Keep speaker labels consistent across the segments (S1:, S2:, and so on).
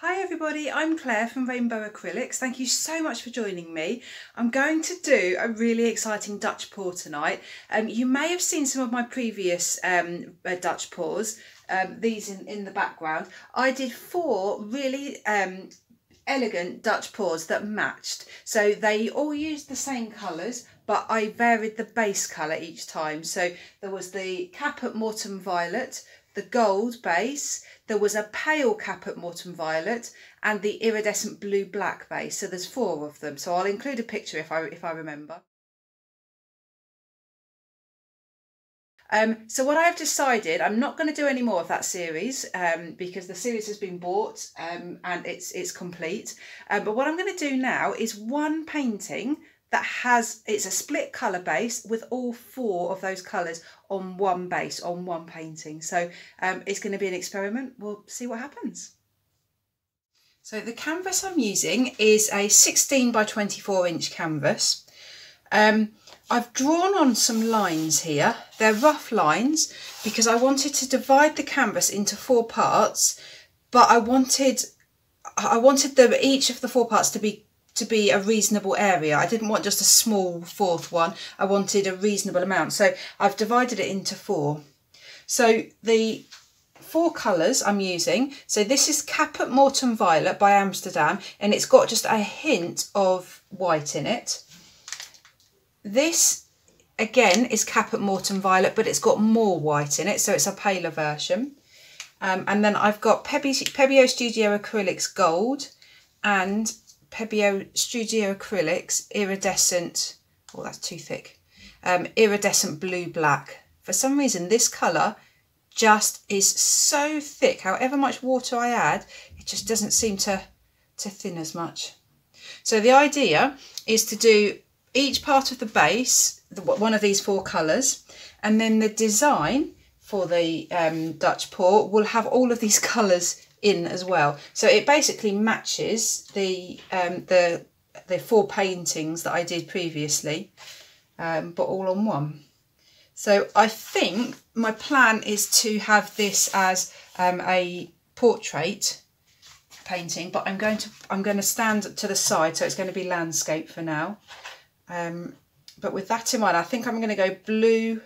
S1: Hi everybody, I'm Claire from Rainbow Acrylics. Thank you so much for joining me. I'm going to do a really exciting Dutch pour tonight. Um, you may have seen some of my previous um, uh, Dutch pours, um, these in, in the background. I did four really um, elegant Dutch pours that matched. So they all used the same colours, but I varied the base colour each time. So there was the Caput Mortuum Violet, the gold base, there was a pale Caput Mortuum Violet and the iridescent blue black base. So there's four of them. So I'll include a picture if I, if I remember. Um, so what I've decided, I'm not going to do any more of that series um, because the series has been bought um, and it's it's complete. Um, but what I'm going to do now is one painting that has it's a split color base with all four of those colors on one base on one painting. So um, it's going to be an experiment. We'll see what happens. So the canvas I'm using is a 16 by 24 inch canvas. Um, I've drawn on some lines here. They're rough lines because I wanted to divide the canvas into four parts but I wanted I wanted the each of the four parts to be to be a reasonable area. I didn't want just a small fourth one. I wanted a reasonable amount. So I've divided it into four. So the four colours I'm using. So this is Caput Mortuum Violet by Amsterdam and it's got just a hint of white in it. This again is Caput Mortuum Violet but it's got more white in it so it's a paler version. Um, and then I've got Pebeo Studio Acrylics Gold and Pebeo Studio Acrylics Iridescent, oh that's too thick, um, Iridescent Blue Black. For some reason this colour just is so thick, however much water I add, it just doesn't seem to, to thin as much. So the idea is to do each part of the base, one of these four colours, and then the design for the um, Dutch pour will have all of these colours in as well. So it basically matches the um, the the four paintings that I did previously, um, but all on one. So I think my plan is to have this as um, a portrait painting, but I'm going to I'm going to stand to the side, so it's going to be landscape for now. Um, but with that in mind, I think I'm going to go blue,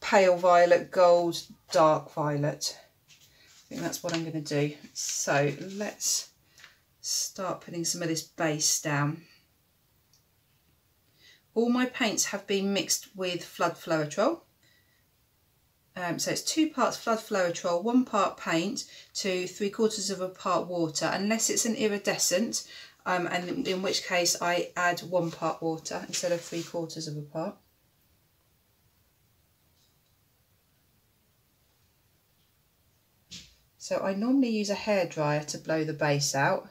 S1: pale violet, gold, dark violet think that's what I'm going to do. So let's start putting some of this base down. All my paints have been mixed with Flood Floetrol. Um, so it's two parts Flood Floetrol, one part paint to three quarters of a part water, unless it's an iridescent, um, and in which case I add one part water instead of three quarters of a part. So I normally use a hairdryer to blow the base out,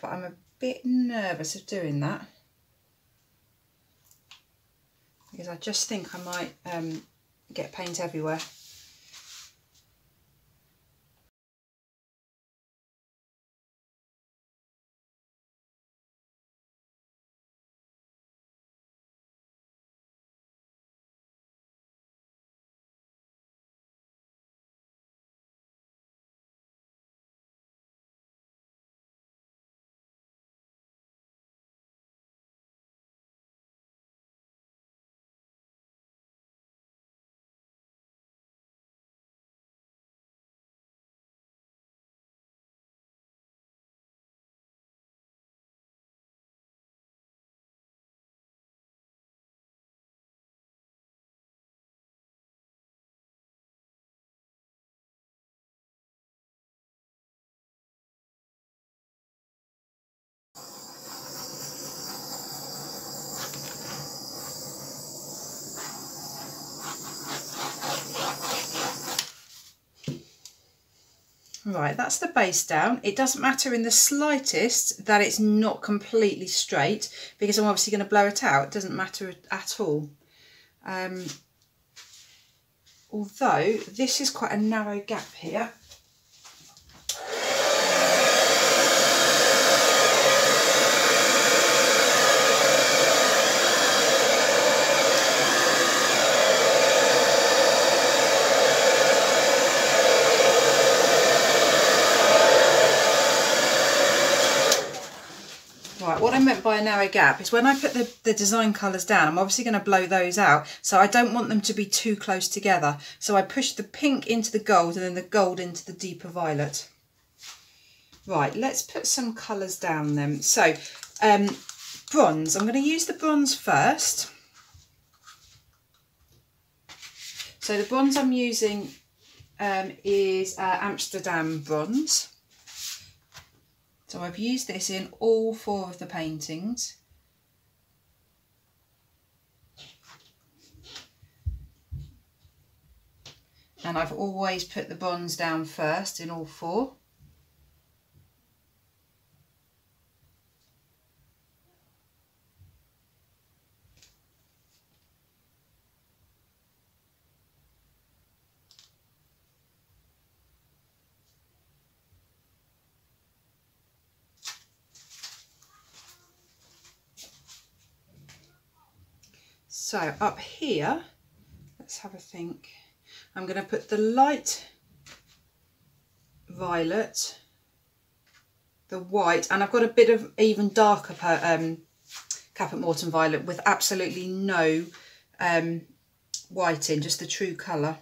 S1: but I'm a bit nervous of doing that because I just think I might um, get paint everywhere. Right, that's the base down. It doesn't matter in the slightest that it's not completely straight because I'm obviously going to blow it out. It doesn't matter at all. Um, although this is quite a narrow gap here, what I meant by a narrow gap is when I put the, the design colours down, I'm obviously going to blow those out. So I don't want them to be too close together. So I push the pink into the gold and then the gold into the deeper violet. Right, let's put some colours down then. So um, bronze, I'm going to use the bronze first. So the bronze I'm using um, is uh, Amsterdam bronze. So I've used this in all four of the paintings. And I've always put the bronze down first in all four. So up here, let's have a think. I'm going to put the light violet, the white, and I've got a bit of even darker um, Caput Mortuum violet with absolutely no um, white in, just the true colour.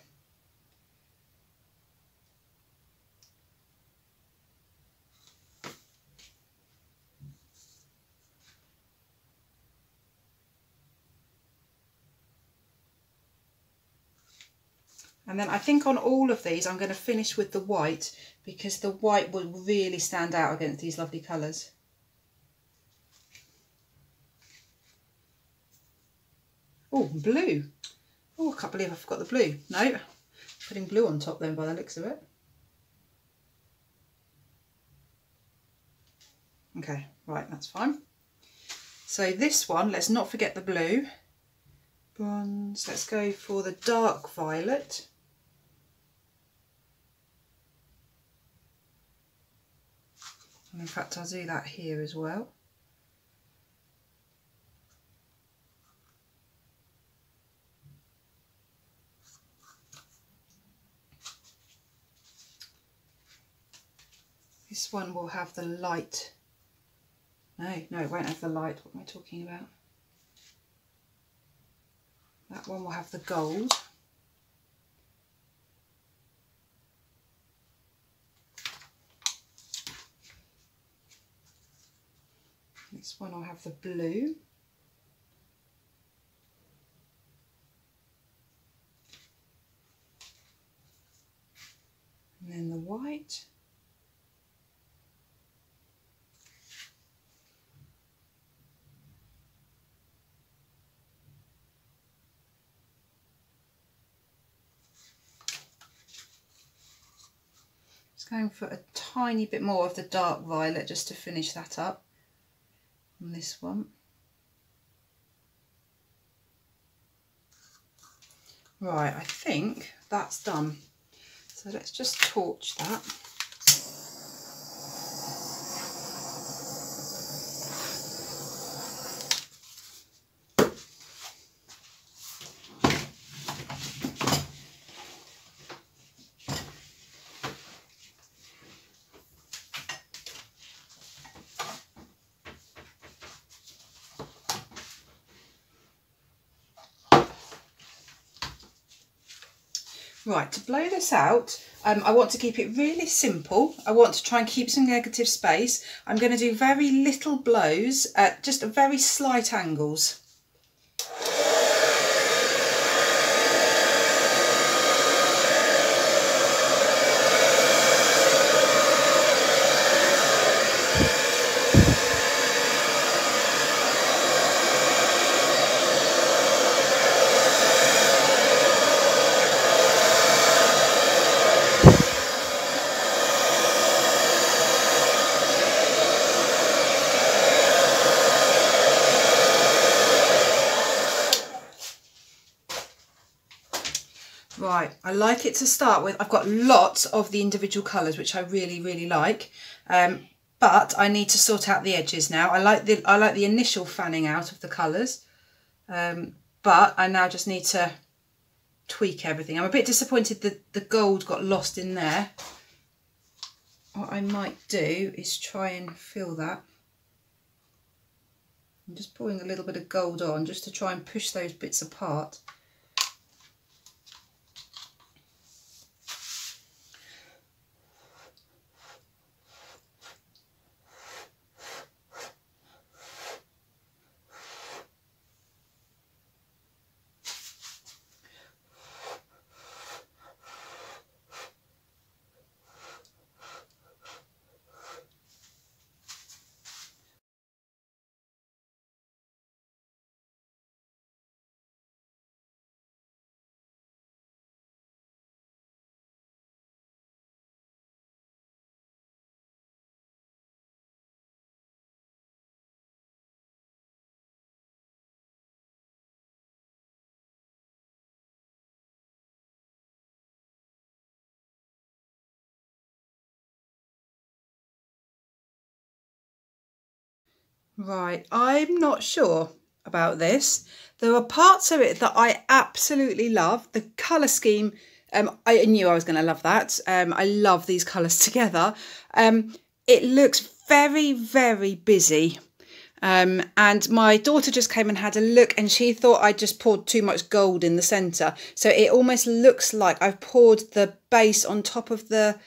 S1: And then I think on all of these, I'm going to finish with the white because the white will really stand out against these lovely colours. Oh, blue. Oh, I can't believe I forgot the blue. No, putting blue on top then by the looks of it. Okay, right, that's fine. So this one, let's not forget the blue. Bronze, let's go for the dark violet. And in fact I'll do that here as well. This one will have the light. No, no, it won't have the light. What am I talking about? That one will have the gold. One the blue. And then the white. Just going for a tiny bit more of the dark violet just to finish that up this one. Right, I think that's done. So let's just torch that. Right, to blow this out, um, I want to keep it really simple. I want to try and keep some negative space. I'm going to do very little blows at just very slight angles. Right, I like it to start with. I've got lots of the individual colours, which I really, really like. Um, but I need to sort out the edges now. I like the I like the initial fanning out of the colours. Um, but I now just need to tweak everything. I'm a bit disappointed that the gold got lost in there. What I might do is try and fill that. I'm just pouring a little bit of gold on just to try and push those bits apart. Right, I'm not sure about this. There are parts of it that I absolutely love. The colour scheme, um, I knew I was going to love that. Um, I love these colours together. Um, it looks very, very busy. Um, and my daughter just came and had a look and she thought I just poured too much gold in the centre. So it almost looks like I've poured the base on top of the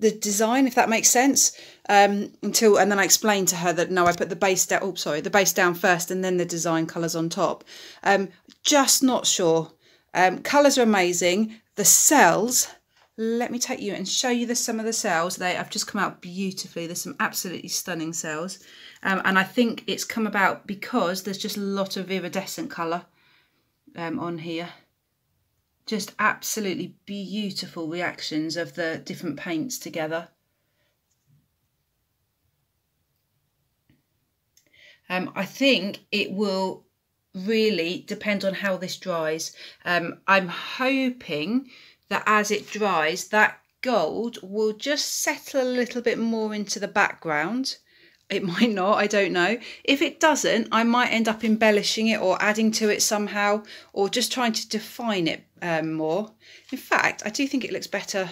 S1: the design, if that makes sense. Um, until and then I explained to her that no, I put the base down. Oh, sorry, the base down first, and then the design colours on top. Um, just not sure. Um, colours are amazing. The cells. Let me take you and show you the, some of the cells. They have just come out beautifully. There's some absolutely stunning cells. Um, and I think it's come about because there's just a lot of iridescent colour um, on here just absolutely beautiful reactions of the different paints together. Um, I think it will really depend on how this dries. Um, I'm hoping that as it dries, that gold will just settle a little bit more into the background it might not, I don't know. If it doesn't, I might end up embellishing it or adding to it somehow or just trying to define it um, more. In fact, I do think it looks better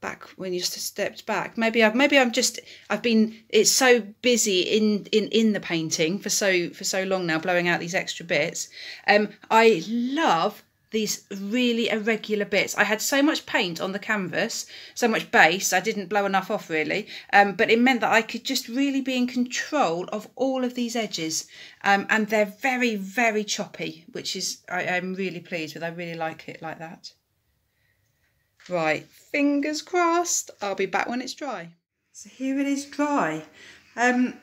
S1: back when you just stepped back. Maybe I've maybe I'm just I've been it's so busy in in in the painting for so for so long now blowing out these extra bits. Um I love these really irregular bits. I had so much paint on the canvas, so much base, I didn't blow enough off really, um, but it meant that I could just really be in control of all of these edges. Um, and they're very, very choppy, which is, I, I'm really pleased with. I really like it like that. Right, fingers crossed. I'll be back when it's dry. So here it is dry. Um,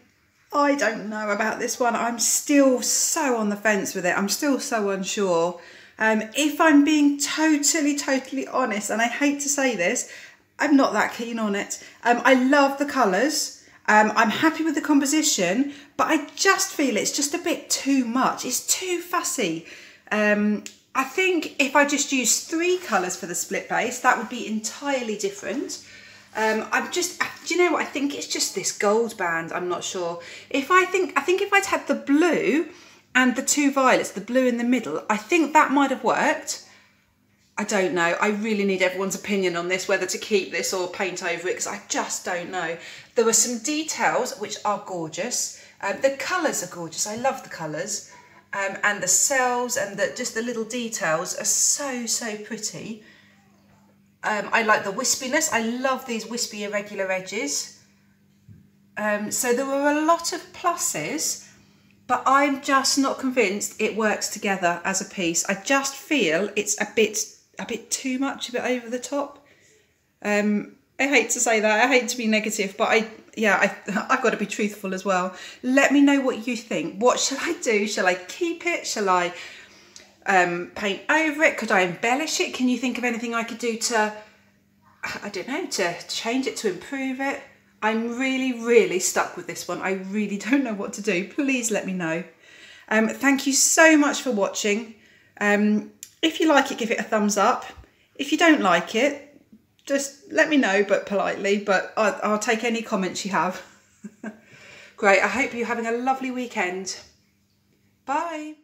S1: I don't know about this one. I'm still so on the fence with it. I'm still so unsure. Um, if I'm being totally, totally honest, and I hate to say this, I'm not that keen on it. Um, I love the colours. Um, I'm happy with the composition, but I just feel it's just a bit too much. It's too fussy. Um, I think if I just use three colours for the split base, that would be entirely different. Um, I'm just, do you know what? I think it's just this gold band. I'm not sure. If I think, I think if I'd had the blue, and the two violets, the blue in the middle, I think that might have worked. I don't know. I really need everyone's opinion on this, whether to keep this or paint over it, because I just don't know. There were some details which are gorgeous. Um, the colours are gorgeous. I love the colours. Um, and the cells and the, just the little details are so, so pretty. Um, I like the wispiness. I love these wispy irregular edges. Um, so there were a lot of pluses but I'm just not convinced it works together as a piece. I just feel it's a bit a bit too much, a bit over the top. Um, I hate to say that, I hate to be negative, but I yeah, I, I've got to be truthful as well. Let me know what you think. What shall I do? Shall I keep it? Shall I um, paint over it? Could I embellish it? Can you think of anything I could do to, I don't know, to change it, to improve it? I'm really, really stuck with this one. I really don't know what to do. Please let me know. Um, thank you so much for watching. Um, if you like it, give it a thumbs up. If you don't like it, just let me know, but politely, but I'll, I'll take any comments you have. Great, I hope you're having a lovely weekend. Bye.